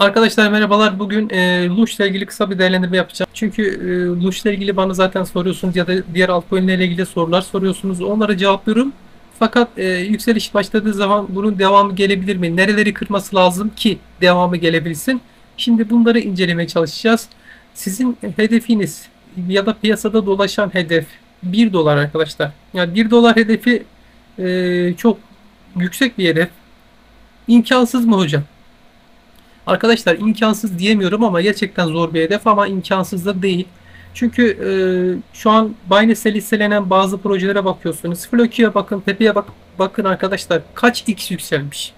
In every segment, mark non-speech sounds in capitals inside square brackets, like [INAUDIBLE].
Arkadaşlar merhabalar. Bugün e, Lush ile ilgili kısa bir değerlendirme yapacağım. Çünkü e, Lush ile ilgili bana zaten soruyorsunuz ya da diğer altcoin'le ile ilgili sorular soruyorsunuz. Onlara cevaplıyorum. Fakat e, yükseliş başladığı zaman bunun devamı gelebilir mi? Nereleri kırması lazım ki devamı gelebilsin? Şimdi bunları incelemeye çalışacağız. Sizin hedefiniz ya da piyasada dolaşan hedef 1 dolar arkadaşlar. Yani 1 dolar hedefi e, çok yüksek bir hedef. İmkansız mı hocam? Arkadaşlar imkansız diyemiyorum ama gerçekten zor bir hedef ama imkansız da değil. Çünkü e, şu an Binance'te listelenen bazı projelere bakıyorsunuz. Floki'ye bakın, Pepe'ye bak, bakın arkadaşlar kaç x yükselmiş.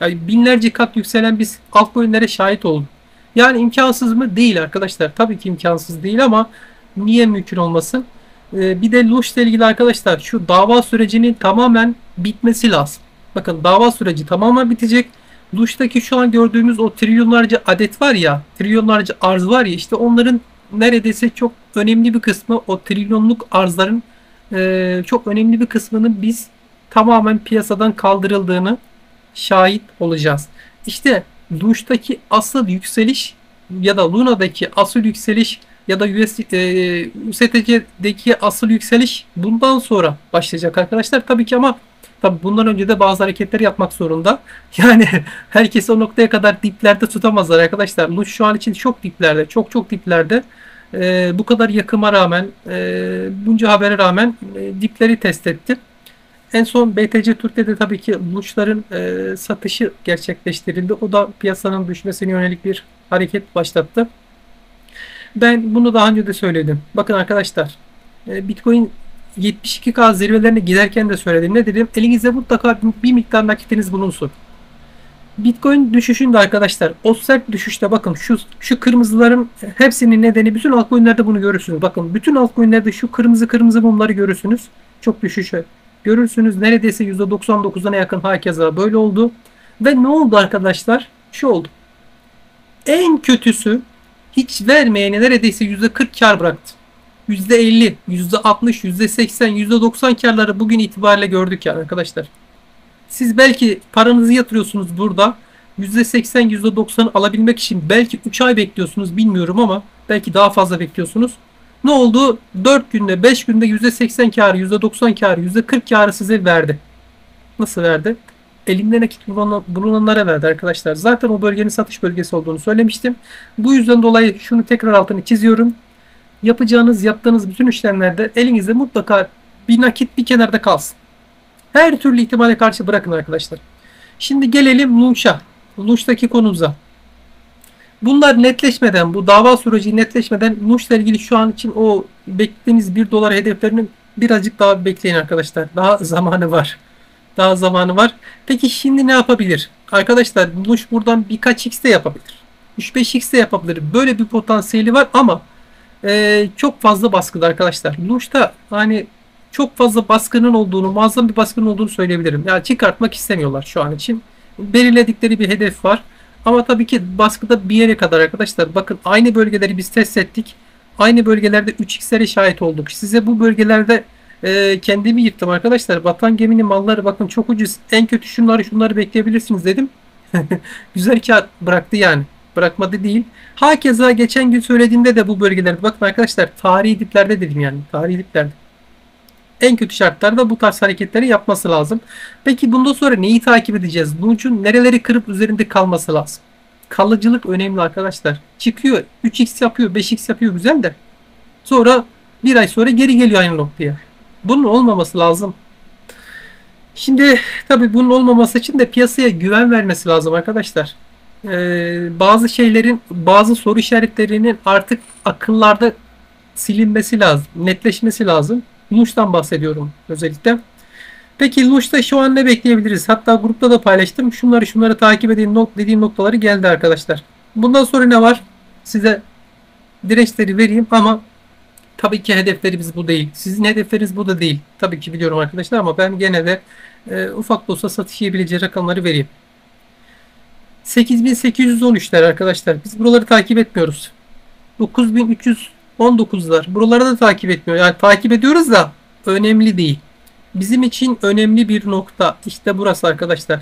Yani binlerce kat yükselen biz altcoin'lere şahit olduk. Yani imkansız mı? Değil arkadaşlar. Tabii ki imkansız değil ama niye mümkün olmasın? E, bir de Lush ile ilgili arkadaşlar şu dava sürecinin tamamen bitmesi lazım. Bakın dava süreci tamamen bitecek Lush'taki şu an gördüğümüz o trilyonlarca adet var ya, trilyonlarca arz var ya işte onların neredeyse çok önemli bir kısmı o trilyonluk arzların e, çok önemli bir kısmının biz tamamen piyasadan kaldırıldığını şahit olacağız. İşte Lush'taki asıl yükseliş ya da Luna'daki asıl yükseliş ya da US, e, asıl yükseliş bundan sonra başlayacak arkadaşlar. Tabii ki ama Tabi bundan önce de bazı hareketler yapmak zorunda. [LAUGHS] Yani herkes o noktaya kadar diplerde tutamazlar arkadaşlar. Lush şu an için çok diplerde. Çok çok diplerde. Ee, bu kadar yakıma rağmen e, bunca habere rağmen e, dipleri test etti. En son BTC Türk'te de tabii ki Lush'ların e, satışı gerçekleştirildi. O da piyasanın düşmesine yönelik bir hareket başlattı. Ben bunu daha önce de söyledim. Bakın arkadaşlar e, Bitcoin 72K zirvelerine giderken de söyledim. Ne dedim? Elinizde mutlaka bir miktar nakitiniz bulunsun. Bitcoin düşüşünde arkadaşlar o sert düşüşte bakın şu şu kırmızıların hepsinin nedeni bütün altcoin'lerde bunu görürsünüz. Bakın bütün altcoin'lerde şu kırmızı kırmızı mumları görürsünüz. Çok düşüşü görürsünüz. Neredeyse %99'una yakın hakeza böyle oldu. Ve ne oldu arkadaşlar? Şu oldu. En kötüsü hiç vermeyeni neredeyse %40 kar bıraktı. %50, %60, %80, %90 karları bugün itibariyle gördük yani arkadaşlar. Siz belki paranızı yatırıyorsunuz burada. %80, %90 alabilmek için belki 3 ay bekliyorsunuz bilmiyorum ama belki daha fazla bekliyorsunuz. Ne oldu? 4 günde, 5 günde %80 karı, %90 karı, %40 karı size verdi. Nasıl verdi? Elinde nakit bulunanlara verdi arkadaşlar. Zaten o bölgenin satış bölgesi olduğunu söylemiştim. Bu yüzden dolayı şunu tekrar altını çiziyorum yapacağınız, yaptığınız bütün işlemlerde elinizde mutlaka bir nakit bir kenarda kalsın. Her türlü ihtimale karşı bırakın arkadaşlar. Şimdi gelelim Lunch'a. Lunch'taki konumuza. Bunlar netleşmeden, bu dava süreci netleşmeden Lunch'la ilgili şu an için o beklediğiniz 1 dolar hedeflerini birazcık daha bekleyin arkadaşlar. Daha zamanı var. Daha zamanı var. Peki şimdi ne yapabilir? Arkadaşlar Lunch buradan birkaç x de yapabilir. 3-5x de yapabilir. Böyle bir potansiyeli var ama e, çok fazla baskıda arkadaşlar. Lush'ta hani çok fazla baskının olduğunu, muazzam bir baskının olduğunu söyleyebilirim. Yani çıkartmak istemiyorlar şu an için. Belirledikleri bir hedef var. Ama tabii ki baskıda bir yere kadar arkadaşlar. Bakın aynı bölgeleri biz test ettik. Aynı bölgelerde 3x'lere şahit olduk. Size bu bölgelerde e, kendimi yırttım arkadaşlar. Batan geminin malları bakın çok ucuz. En kötü şunları şunları bekleyebilirsiniz dedim. [LAUGHS] Güzel kağıt bıraktı yani bırakmadı değil. Hakeza geçen gün söylediğimde de bu bölgelerde bakın arkadaşlar tarihi diplerde dedim yani tarihi diplerde. En kötü şartlarda bu tarz hareketleri yapması lazım. Peki bundan sonra neyi takip edeceğiz? Bunun nereleri kırıp üzerinde kalması lazım. Kalıcılık önemli arkadaşlar. Çıkıyor 3x yapıyor 5x yapıyor güzel de. Sonra bir ay sonra geri geliyor aynı noktaya. Bunun olmaması lazım. Şimdi tabii bunun olmaması için de piyasaya güven vermesi lazım arkadaşlar e, bazı şeylerin bazı soru işaretlerinin artık akıllarda silinmesi lazım, netleşmesi lazım. Lush'tan bahsediyorum özellikle. Peki Lush'ta şu an ne bekleyebiliriz? Hatta grupta da paylaştım. Şunları şunları takip edin nok dediğim noktaları geldi arkadaşlar. Bundan sonra ne var? Size dirençleri vereyim ama tabii ki hedeflerimiz bu değil. Sizin hedefleriniz bu da değil. Tabii ki biliyorum arkadaşlar ama ben gene de e, ufak da olsa satış yiyebileceği rakamları vereyim. 8813'ler arkadaşlar. Biz buraları takip etmiyoruz. 9319'lar. Buraları da takip etmiyor. Yani takip ediyoruz da önemli değil. Bizim için önemli bir nokta. İşte burası arkadaşlar.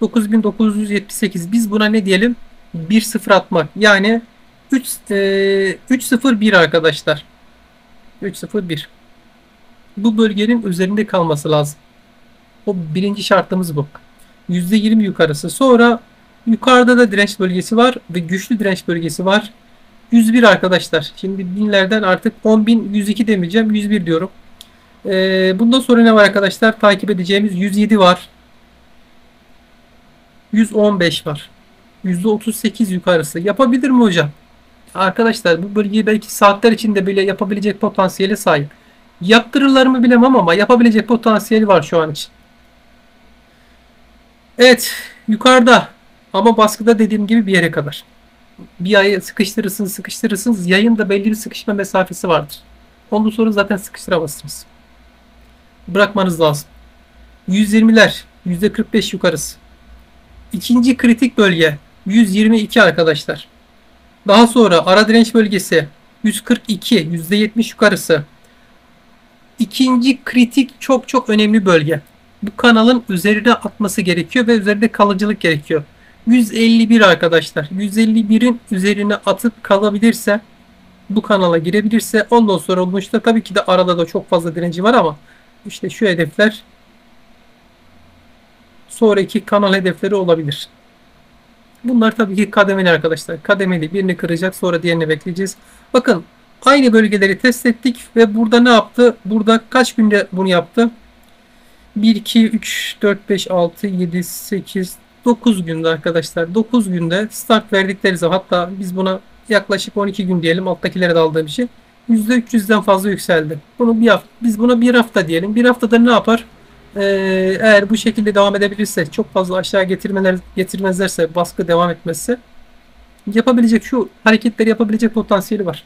9978. Biz buna ne diyelim? 1-0 atmak. Yani 3 e, 3-0-1 arkadaşlar. 3-0-1. Bu bölgenin üzerinde kalması lazım. O birinci şartımız bu. %20 yukarısı. Sonra yukarıda da direnç bölgesi var ve güçlü direnç bölgesi var. 101 arkadaşlar. Şimdi binlerden artık 10.102 demeyeceğim. 101 diyorum. Ee, bundan sonra ne var arkadaşlar? Takip edeceğimiz 107 var. 115 var. %38 yukarısı. Yapabilir mi hocam? Arkadaşlar bu bölgeyi belki saatler içinde bile yapabilecek potansiyeli sahip. Yaptırırlar mı bilemem ama yapabilecek potansiyeli var şu an için. Evet yukarıda ama baskıda dediğim gibi bir yere kadar. Bir ayı sıkıştırırsınız sıkıştırırsınız yayın da belli bir sıkışma mesafesi vardır. Ondan sonra zaten sıkıştıramazsınız. Bırakmanız lazım. 120'ler %45 yukarısı. İkinci kritik bölge 122 arkadaşlar. Daha sonra ara direnç bölgesi 142 %70 yukarısı. İkinci kritik çok çok önemli bölge. Bu kanalın üzerine atması gerekiyor ve üzerinde kalıcılık gerekiyor. 151 arkadaşlar. 151'in üzerine atıp kalabilirse bu kanala girebilirse ondan sonra olmuşta tabii ki de arada da çok fazla direnci var ama işte şu hedefler sonraki kanal hedefleri olabilir. Bunlar tabii ki kademeli arkadaşlar. Kademeli birini kıracak sonra diğerini bekleyeceğiz. Bakın aynı bölgeleri test ettik ve burada ne yaptı? Burada kaç günde bunu yaptı? 1, 2, 3, 4, 5, 6, 7, 8, 9 günde arkadaşlar. 9 günde start verdikleri zaman hatta biz buna yaklaşık 12 gün diyelim alttakilere de aldığım şey. %300'den fazla yükseldi. Bunu bir hafta, biz buna bir hafta diyelim. Bir haftada ne yapar? Ee, eğer bu şekilde devam edebilirse, çok fazla aşağı getirmeler getirmezlerse, baskı devam etmezse yapabilecek şu hareketleri yapabilecek potansiyeli var.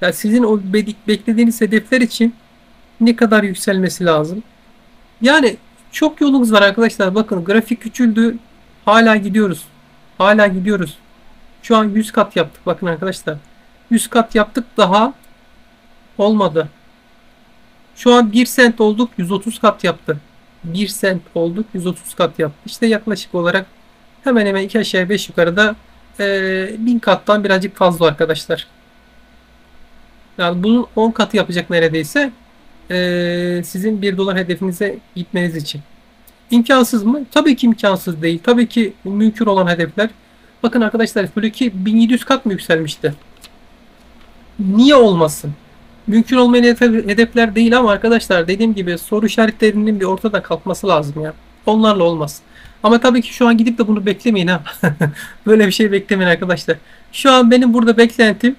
Yani sizin o beklediğiniz hedefler için ne kadar yükselmesi lazım? Yani çok yolumuz var arkadaşlar. Bakın grafik küçüldü. Hala gidiyoruz. Hala gidiyoruz. Şu an 100 kat yaptık. Bakın arkadaşlar. 100 kat yaptık daha olmadı. Şu an 1 sent olduk 130 kat yaptı. 1 sent olduk 130 kat yaptı. İşte yaklaşık olarak hemen hemen 2 aşağı 5 yukarıda e, 1000 kattan birazcık fazla arkadaşlar. Yani bunun 10 katı yapacak neredeyse e, sizin 1 dolar hedefinize gitmeniz için. İmkansız mı? Tabii ki imkansız değil. Tabii ki mümkün olan hedefler. Bakın arkadaşlar Fluki 1700 kat mı yükselmişti? Niye olmasın? Mümkün olmayan hedefler değil ama arkadaşlar dediğim gibi soru işaretlerinin bir ortada kalkması lazım ya. Onlarla olmaz. Ama tabii ki şu an gidip de bunu beklemeyin ha. [LAUGHS] Böyle bir şey beklemeyin arkadaşlar. Şu an benim burada beklentim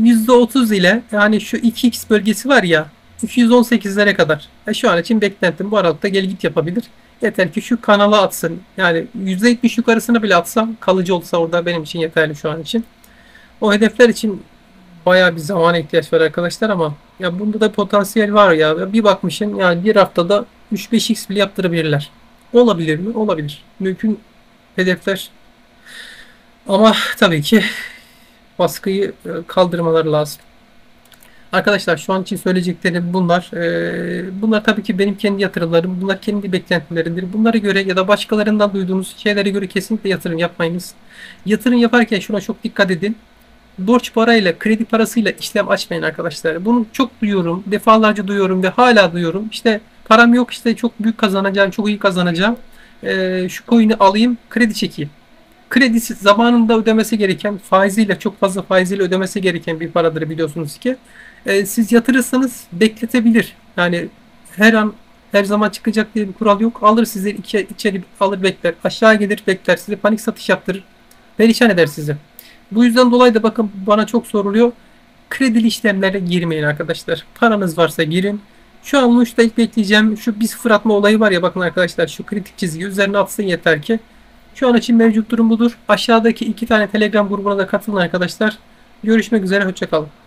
%30 ile yani şu 2x bölgesi var ya 218'lere kadar. E şu an için beklentim bu aralıkta gel git yapabilir. Yeter ki şu kanala atsın. Yani %70 yukarısına bile atsam kalıcı olsa orada benim için yeterli şu an için. O hedefler için bayağı bir zaman ihtiyaç var arkadaşlar ama ya bunda da potansiyel var ya. Bir bakmışın yani bir haftada 3-5x bile yaptırabilirler. Olabilir mi? Olabilir. Mümkün hedefler. Ama tabii ki baskıyı e, kaldırmaları lazım. Arkadaşlar şu an için söyleyeceklerim bunlar. Ee, bunlar tabii ki benim kendi yatırımlarım. Bunlar kendi beklentilerimdir. Bunlara göre ya da başkalarından duyduğunuz şeylere göre kesinlikle yatırım yapmayınız. Yatırım yaparken şuna çok dikkat edin. Borç parayla, kredi parasıyla işlem açmayın arkadaşlar. Bunu çok duyuyorum. Defalarca duyuyorum ve hala duyuyorum. İşte param yok işte çok büyük kazanacağım, çok iyi kazanacağım. Ee, şu coin'i alayım, kredi çekeyim kredisi zamanında ödemesi gereken faiziyle çok fazla faiziyle ödemesi gereken bir paradır biliyorsunuz ki. E, siz yatırırsanız bekletebilir. Yani her an her zaman çıkacak diye bir kural yok. Alır sizi içeri, içeri alır bekler. Aşağı gelir bekler. Size panik satış yaptırır. Perişan eder sizi. Bu yüzden dolayı da bakın bana çok soruluyor. Kredili işlemlere girmeyin arkadaşlar. Paranız varsa girin. Şu an Muş'ta ilk bekleyeceğim. Şu bir sıfır olayı var ya bakın arkadaşlar şu kritik çizgi üzerine atsın yeter ki. Şu an için mevcut durum budur. Aşağıdaki iki tane Telegram grubuna da katılın arkadaşlar. Görüşmek üzere. Hoşçakalın.